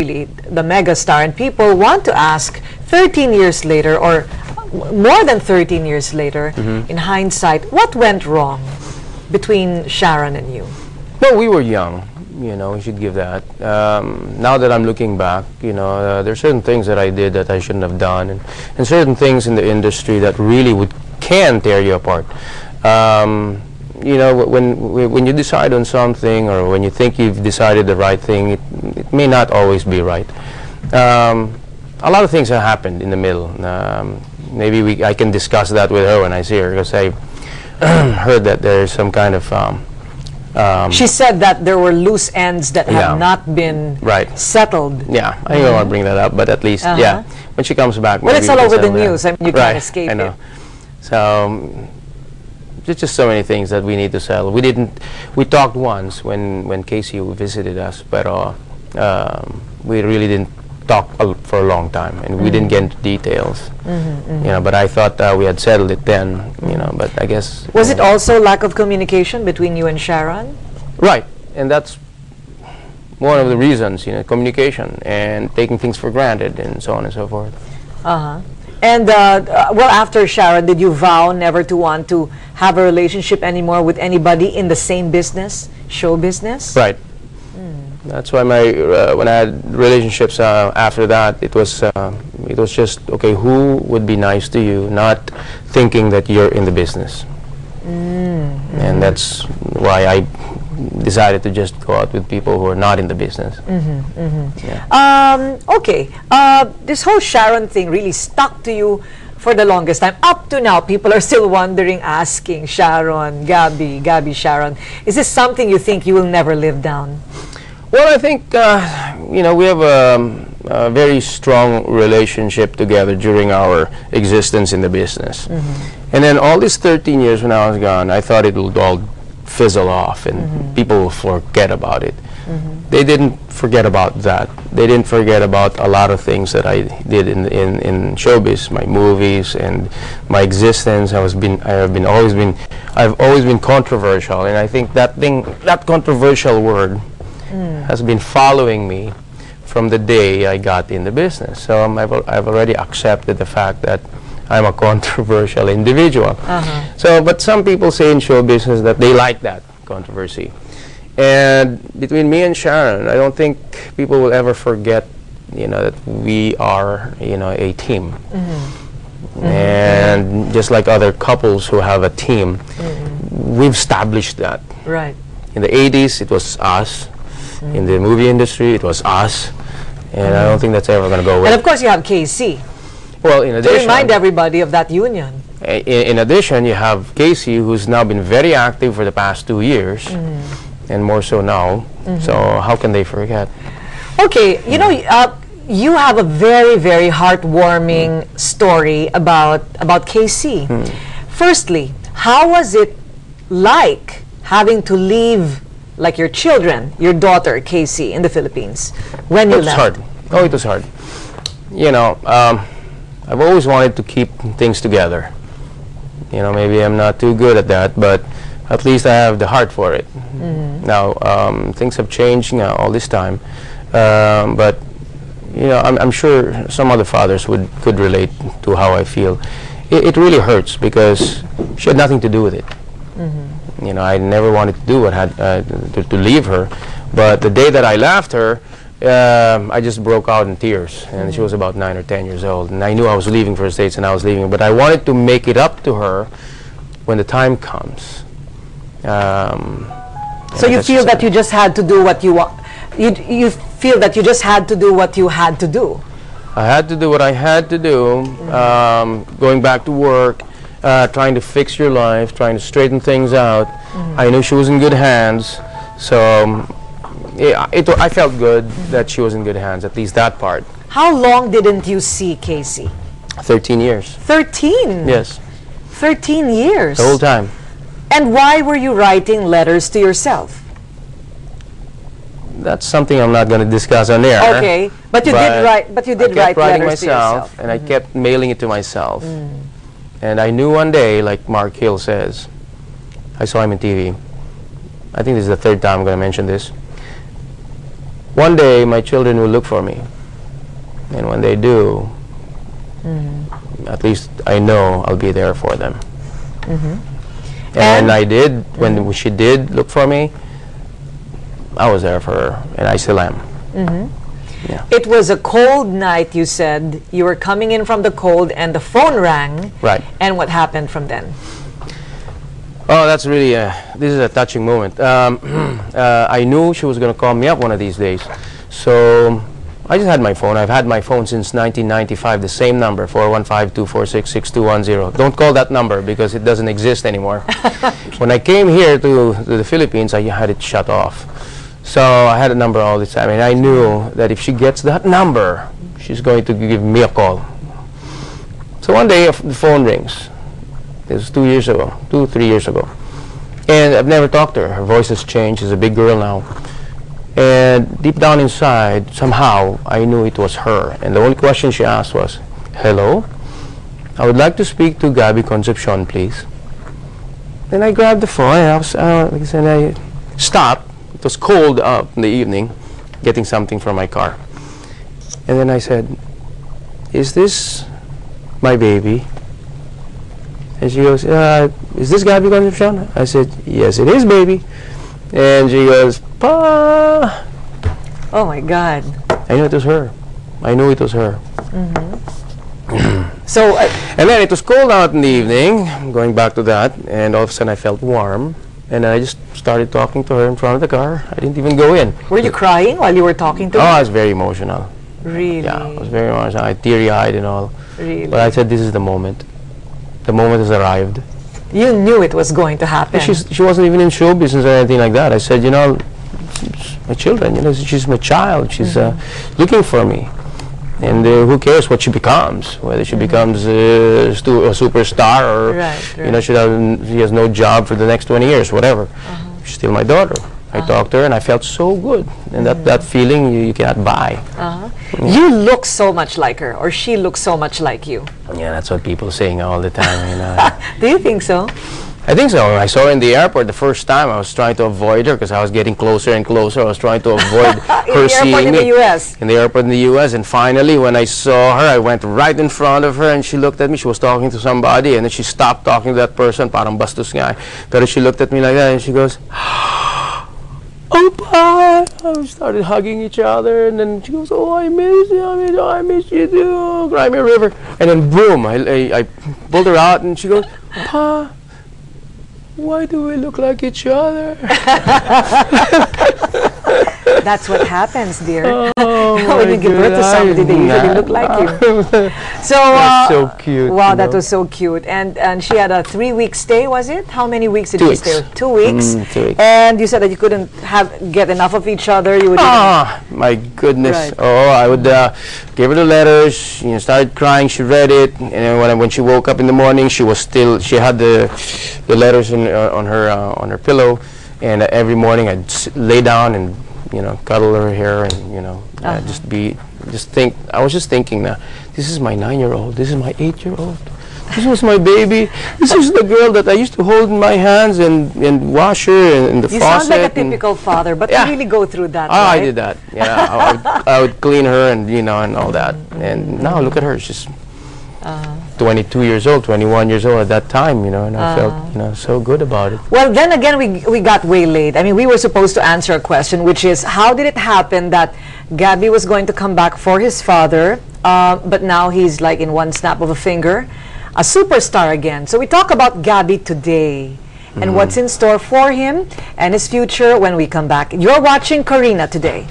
really the megastar, and people want to ask 13 years later, or more than 13 years later, Mm-hmm. in hindsight, what went wrong between Sharon and you? Well, we were young, you know, we should give that. Um, now that I'm looking back, you know, uh, there's certain things that I did that I shouldn't have done, and, and certain things in the industry that really would can tear you apart. Um, you know, when when you decide on something, or when you think you've decided the right thing, it, it may not always be right. Um, a lot of things have happened in the middle. Um, maybe we, I can discuss that with her when I see her, because I heard that there's some kind of um, um, She said that there were loose ends that Yeah. have not been Right. settled. Yeah, I don't want to bring that up, but at least, Uh-huh. yeah, when she comes back. Well, it's all over the that. news. I mean, you can't right, escape I know. it. So, there's just so many things that we need to settle. We didn't, we talked once when, when KC visited us, but uh, um, we really didn't talk a l- for a long time, and we didn't get into details. Mm-hmm, You know, but I thought uh, we had settled it then, you know, but I guess. Was it know, also lack of communication between you and Sharon? Right, and that's one of the reasons, you know, communication and taking things for granted and so on and so forth. Uh-huh. And, uh, uh, well, after Sharon, did you vow never to want to have a relationship anymore with anybody in the same business, show business? Right. That's why my uh, when I had relationships uh, after that, it was uh, it was just okay. Who would be nice to you, not thinking that you're in the business. And that's why I decided to just go out with people who are not in the business. Yeah. Um, okay. Uh, this whole Sharon thing really stuck to you for the longest time. Up to now, people are still wondering, asking Sharon, Gabby, Gabby, Sharon. Is this something you think you will never live down? Well, I think uh, you know we have a, a very strong relationship together during our existence in the business, and then all these 13 years when I was gone, I thought it would all fizzle off and mm-hmm. people will forget about it. Mm-hmm. They didn't forget about that. They didn't forget about a lot of things that I did in in, in showbiz, my movies and my existence. I was been I have been always been I've always been controversial, and I think that thing that controversial word mm. has been following me from the day I got in the business. So um, I've, I've already accepted the fact that I'm a controversial individual. Uh-huh. So, but some people say in show business that they like that controversy. And between me and Sharon, I don't think people will ever forget, you know, that we are, you know, a team. Mm-hmm. Mm-hmm. And just like other couples who have a team, mm-hmm. we've established that. Right. In the 80s, it was us. In the movie industry, it was us. And I don't think that's ever going to go away. And of course, you have KC. Well, in To remind everybody of that union. i- in, addition, you have KC, who's now been very active for the past two years, and more so now. So how can they forget? Okay, you know, uh, you have a very, very heartwarming story about about KC. Firstly, how was it like having to leave, like your children, your daughter KC in the Philippines when you It was left? hard. Oh, it was hard. You know, um, I've always wanted to keep things together. You know, maybe I'm not too good at that, but at least I have the heart for it. Now, um, things have changed you know, all this time, um, but you know, I'm, I'm sure some other fathers would could relate to how I feel. It, it really hurts because she had nothing to do with it. You know, I never wanted to do what had uh, to, to leave her, but the day that I left her, um, I just broke out in tears, and she was about nine or ten years old, and I knew I was leaving for the states, and I was leaving, but I wanted to make it up to her when the time comes. Um, So you feel that you just had to do what you want. You, you feel that you just had to do what you had to do. I had to do what I had to do, um, going back to work, uh, trying to fix your life, trying to straighten things out. I knew she was in good hands, so um, yeah, it, I felt good that she was in good hands, at least that part. How long didn't you see KC? 13 years. 13. Yes, 13 years. the whole time. And why were you writing letters to yourself? That's something I'm not going to discuss on air. Okay, but you did write. But you I did kept write writing letters myself, to yourself. and I kept mailing it to myself. Mm. And I knew one day, like Mark Hill says, I saw him on TV. I think this is the third time I'm going to mention this. One day my children will look for me. And when they do, mm-hmm. at least I know I'll be there for them. Mm-hmm. And, And- I did, when mm-hmm. she did look for me, I was there for her, and I still am. It was a cold night, you said. You were coming in from the cold and the phone rang. Right. And what happened from then? Oh, that's really a, this is a touching moment. Um, uh, I knew she was going to call me up one of these days. So I just had my phone. I've had my phone since 1995, the same number, 415-246-6210. Don't call that number because it doesn't exist anymore. when I came here to, to the Philippines, I had it shut off. So I had a number all the time, and I knew that if she gets that number, she's going to give me a call. So one day, the phone rings. It was two years ago, two, three years ago. And I've never talked to her. Her voice has changed. She's a big girl now. And deep down inside, somehow, I knew it was her. And the only question she asked was, Hello? I would like to speak to Gabby Concepcion, please. Then I grabbed the phone and I, was, uh, said, I stopped. It was cold out in the evening, getting something from my car. And then I said, Is this my baby? And she goes, uh, is this Gabby Concepcion? I said, yes, it is, baby. And she goes, pa. Oh my God. I knew it was her. I knew it was her. So, uh, And then it was cold out in the evening, going back to that, and all of a sudden I felt warm. And I just started talking to her in front of the car. I didn't even go in. were you crying while you were talking to Oh, her? Oh, I was very emotional. Really? Yeah, I was very emotional. I teary-eyed and all. Really? But I said, this is the moment. The moment has arrived. you knew it was going to happen. She's, she wasn't even in show business or anything like that. I said, you know, my children, you know, she's my child. She's uh, Mm-hmm. looking for me. And uh, who cares what she becomes, whether she becomes uh, stu- a superstar or, Mm-hmm. Right, you know, she, doesn't, she has no job for the next 20 years, whatever. Uh-huh. She's still my daughter. I talked to her and I felt so good. And that, that mm. feeling you, you cannot buy. Uh-huh. Mm. You look so much like her, or she looks so much like you. Yeah, that's what people are saying all the time. You know. Do you think so? I think so. I saw her in the airport the first time. I was trying to avoid her because I was getting closer and closer. I was trying to avoid In her the seeing airport in me. the U.S. In the airport in the U.S. And finally, when I saw her, I went right in front of her and she looked at me. She was talking to somebody and then she stopped talking to that person. Parang bastos nga. Pero she looked at me like that and she goes, Opa! And we started hugging each other and then she goes, Oh, I miss you. I miss you. I miss you too. Cry me a river. And then boom, I, I, I pulled her out and she goes, Pa, why do we look like each other? That's what happens, dear. Oh when you my give birth to somebody, they usually look like you. So, That's uh, so cute, Wow, that know. was so cute. And and she had a three-week stay, was it? How many weeks did Two she weeks. stay? Two weeks. Mm, two weeks. And you said that you couldn't have get enough of each other. You would. even- Ah, my goodness. Right. Oh, I would uh, give her the letters. You know, started crying. She read it, and when I, when she woke up in the morning, she was still. She had the the letters in, uh, on her uh, on her pillow, and uh, every morning I'd s- lay down and you know cuddle her hair and you know uh, Uh-huh. just be just think. I was just thinking now, this is my nine-year-old. This is my eight-year-old. This was my baby. This is the girl that I used to hold in my hands and, and wash her in, in the you faucet. sound like a typical father, but Yeah. you really go through that, Oh, right? I did that. Yeah, I, I, would, I would clean her and you know and all that. And now look at her. She's Uh-huh. 22 years old, 21 years old at that time. You know, and I felt Uh-huh. you know so good about it. Well, then again, we, we got way late. I mean, we were supposed to answer a question, which is how did it happen that Gabby was going to come back for his father, uh, but now he's like in one snap of a finger, a superstar again. So we talk about Gabby today and what's in store for him and his future when we come back. You're watching Korina today.